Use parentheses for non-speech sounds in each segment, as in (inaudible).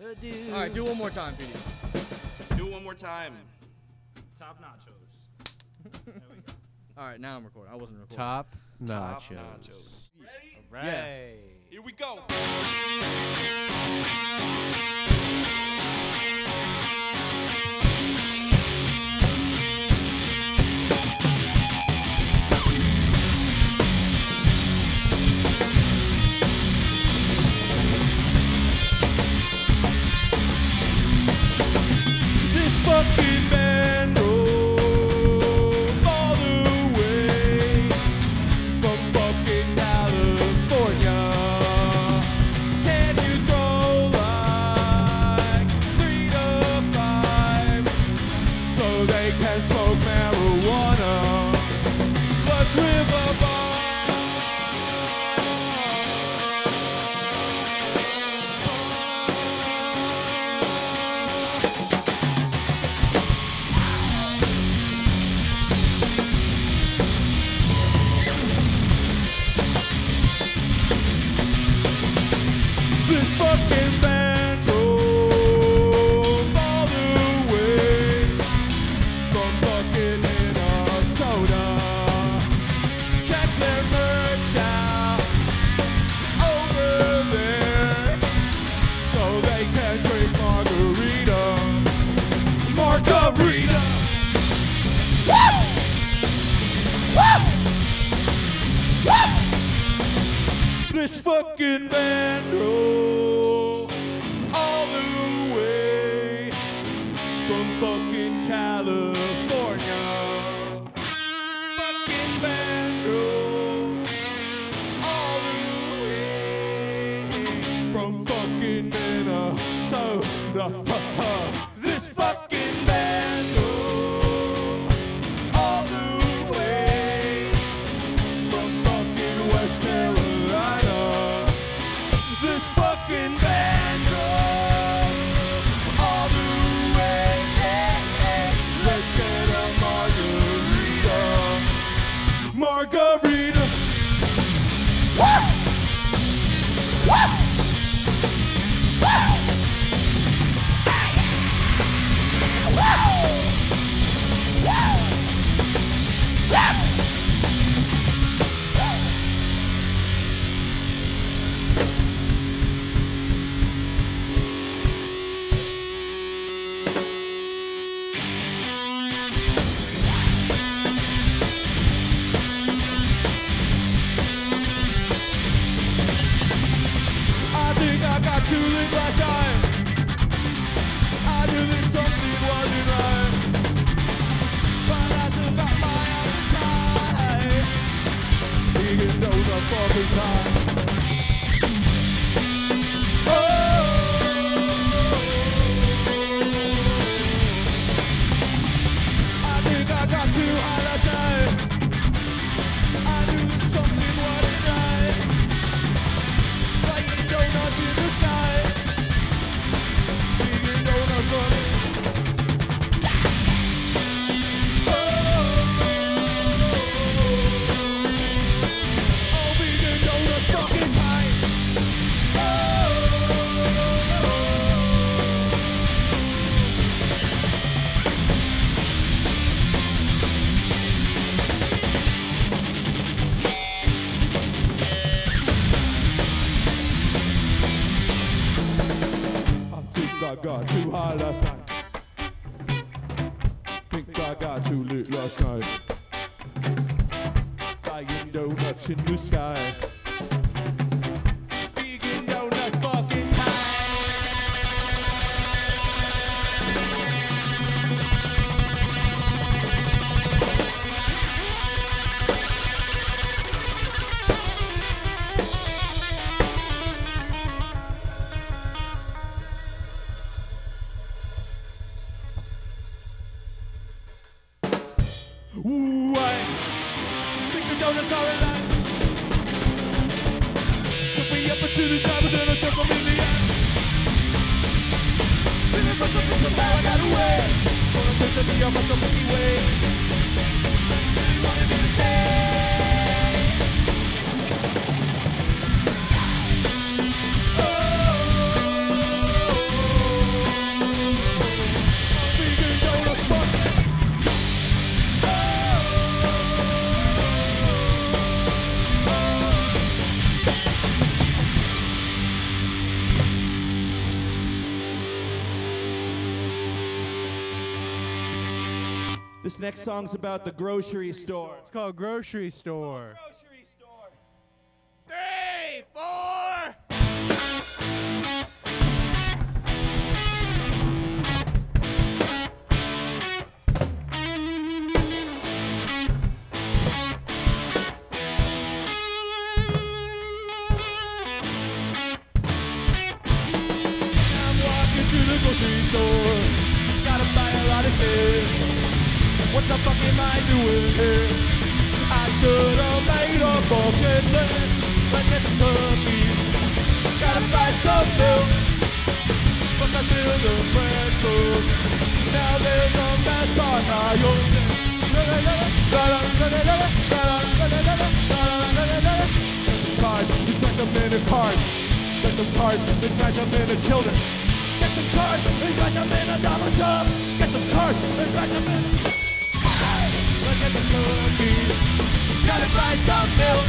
All right, do one more time, PD. Do one more time. TOP Nachos. (laughs) there we go. All right, now I'm recording. I wasn't recording. TOP Nachos. TOP Nachos. Ready? All right. Yeah. Here we go. for the time. This next song's about the grocery store. It's called grocery store. Grocery store. Three, four. I'm walking to the grocery store. Gotta buy a lot of shit. What the fuck am I doing here? I should have made a bucket list. But get some cookies. Gotta buy some milk. But I feel the pretzels. Now there's a mess on my own. Cars, we smash them in a car. Get some cars, we smash them in a children. Get some cars, we smash them in a Donald Trump. Get some cars, we smash them in a... the cookies. Gotta buy some milk.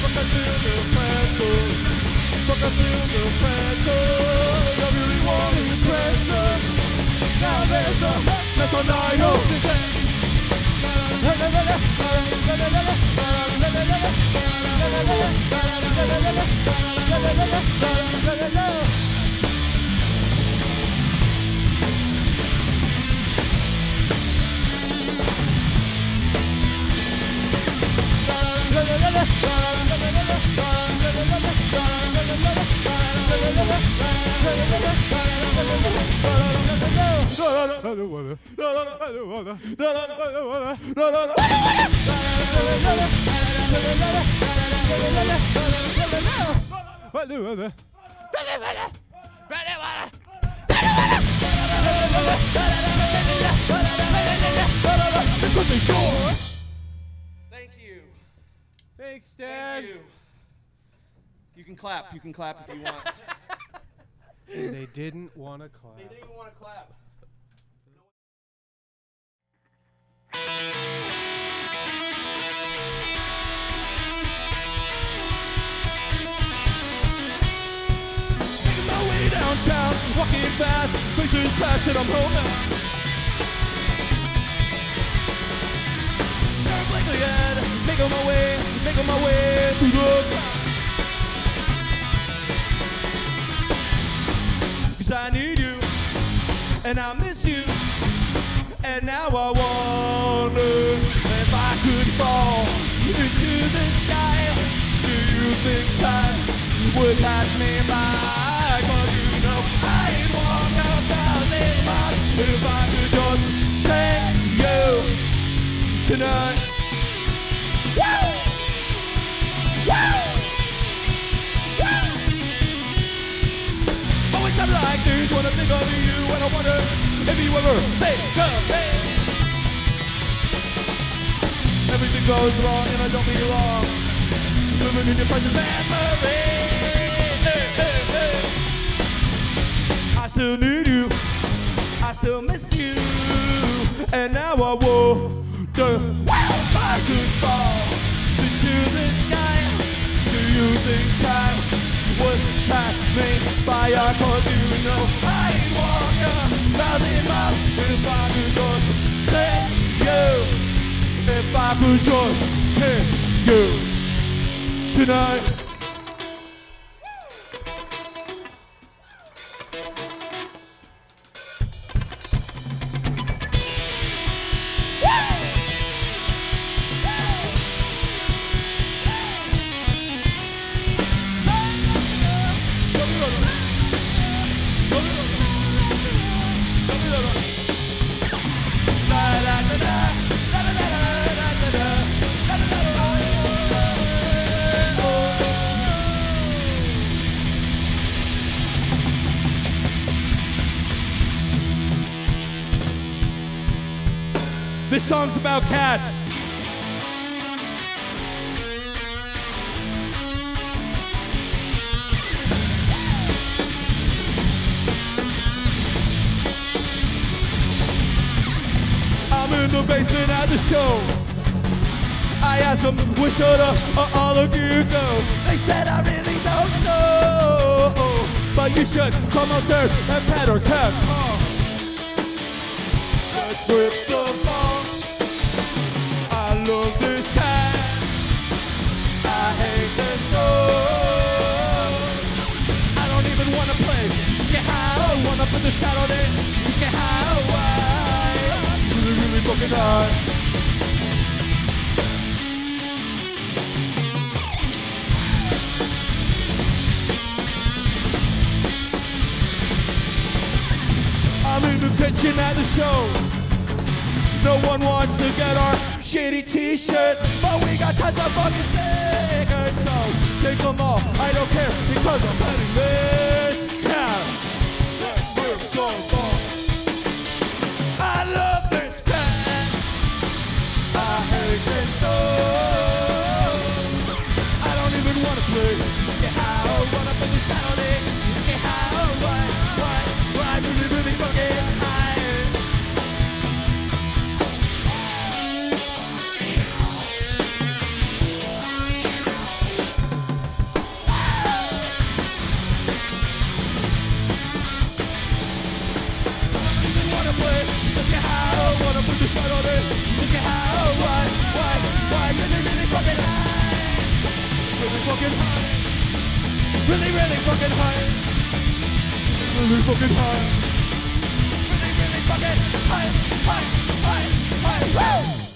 Fuck a little pretzel. Fuck a little pretzel. I really want a pretzel. Now there's a mess on my. Thank you. Thanks, Dad. Thank you. You can clap. You can clap if you want. (laughs) They didn't want to clap. they didn't even want to clap. Downtown, walking fast, faces past and I'm home now. Blink again, making my way, making my way through the crowd. Cause I need you, and I miss you, and now I wonder if I could fall into the sky. Do you think time would pass me by? Cause you know I'd walk a thousand miles if I could just take you tonight. Woo! Woo! Like this when I think of you and I wonder if you ever think of me. Everything goes wrong and I don't belong. Living in your precious memory. Hey, hey, hey. I still need you. I still miss you. And now I wonder if I could fall into the sky. Do you think time would pass me by? I cause you know walk thousand if I could just take you. If I could just kiss you tonight. Song's about cats. I'm in the basement at the show. I asked them, where should uh, all of you go? They said, I really don't know. But you should come upstairs and pet our cat. I'm in the kitchen at the show. No one wants to get our shitty t-shirt, but we got tons of fucking stickers, so take them all. I don't care because I'm letting fucking high. Really, really fucking high. Really fucking high. Really, really fucking high, high, high, high, woo!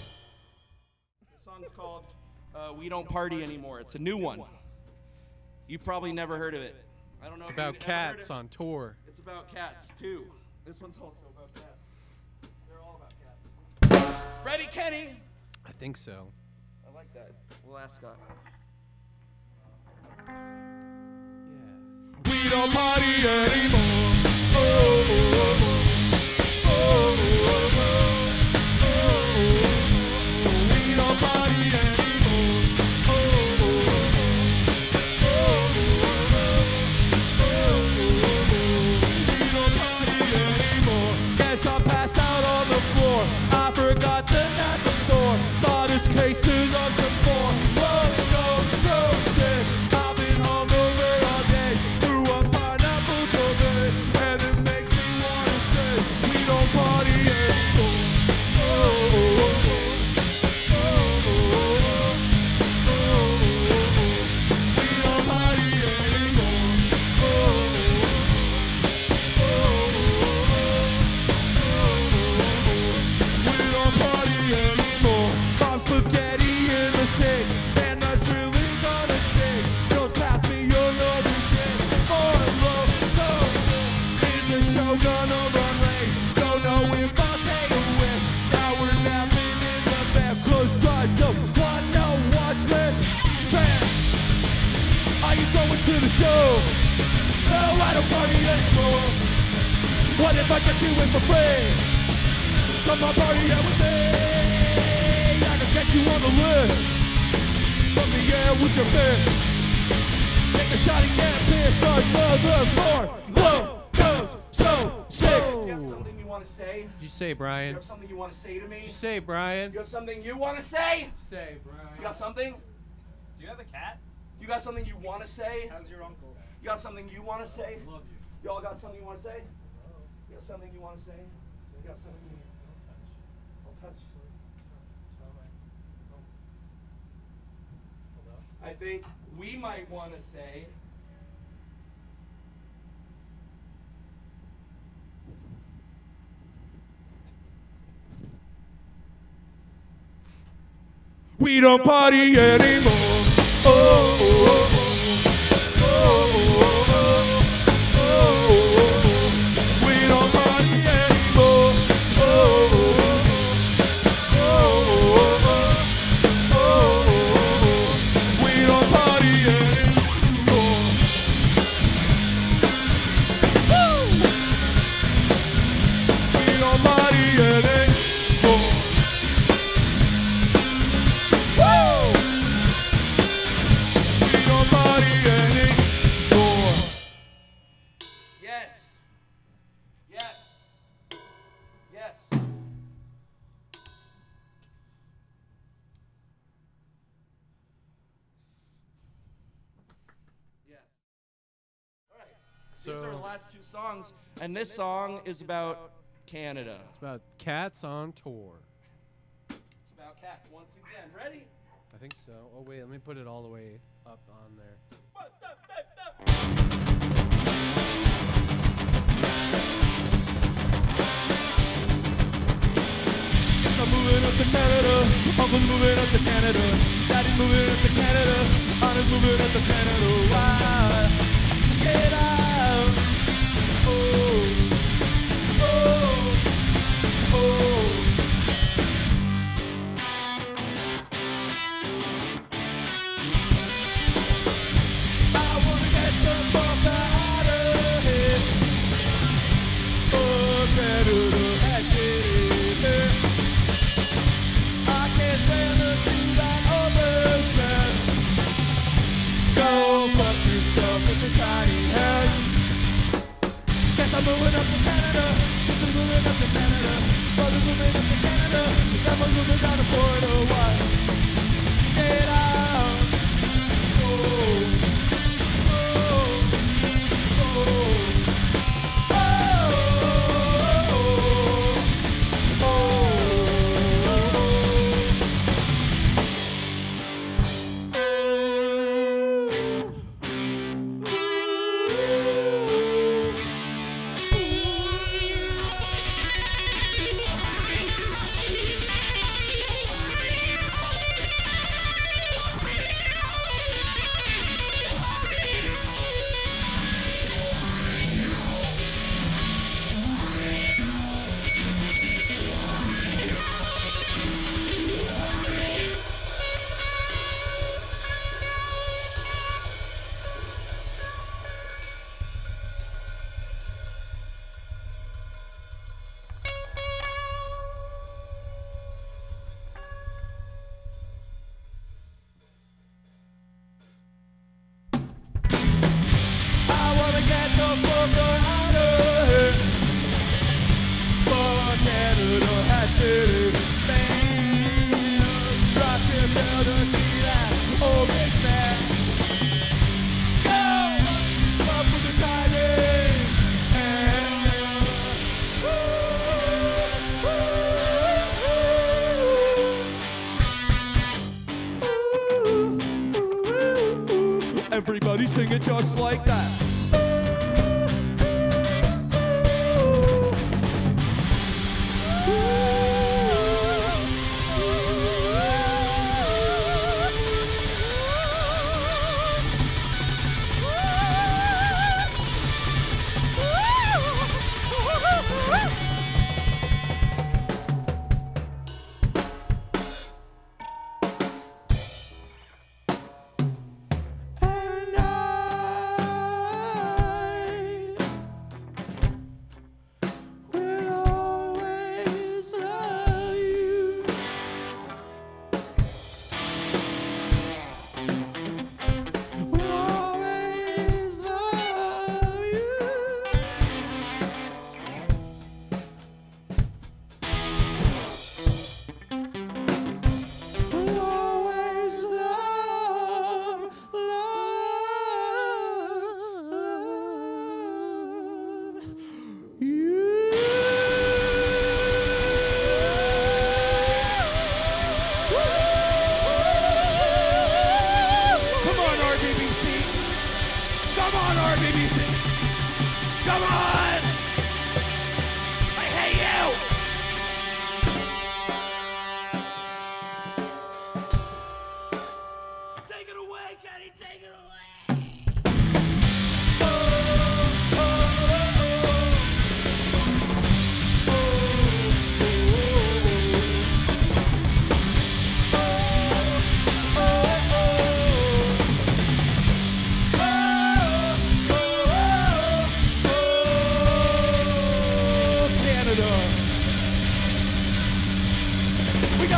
The song's called uh, "We Don't Party Anymore." It's a new one. You've probably never heard of it. I don't know. It's about cats on tour. It's about cats too. This one's also about cats. They're all about cats. Ready, Kenny? I think so. I like that. We'll ask Scott. Yeah. We don't party anymore. Oh, You have something you want to say to me? What'd say, Brian? You have something you want to say? Say, Brian. You got something? Do you have a cat? You got something you want to say? How's your uncle? You got something you want to say? Love you. Y'all got something you want to say? You got something you want to say? You got something you I'll touch. I think we might want to say. We don't party anymore. Oh, oh, oh, oh, oh, oh, oh. Last two songs, and this song is about Canada. It's about cats on tour. It's about cats. cats once again. Ready? I think so. Oh wait, let me put it all the way up on there. Yes, I'm moving up to Canada. Uncle's moving up to Canada. Daddy's moving up to Canada. Anna's moving up to Canada. Why? Get out. Everybody sing it just like that.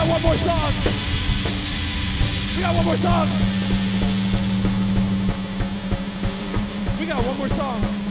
Got one more song. We got one more song. We got one more song.